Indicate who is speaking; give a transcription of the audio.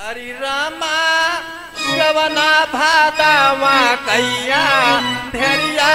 Speaker 1: हरि रामा श्रवना भादावा कैया धैर्या